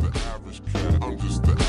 just the average cat. I'm just the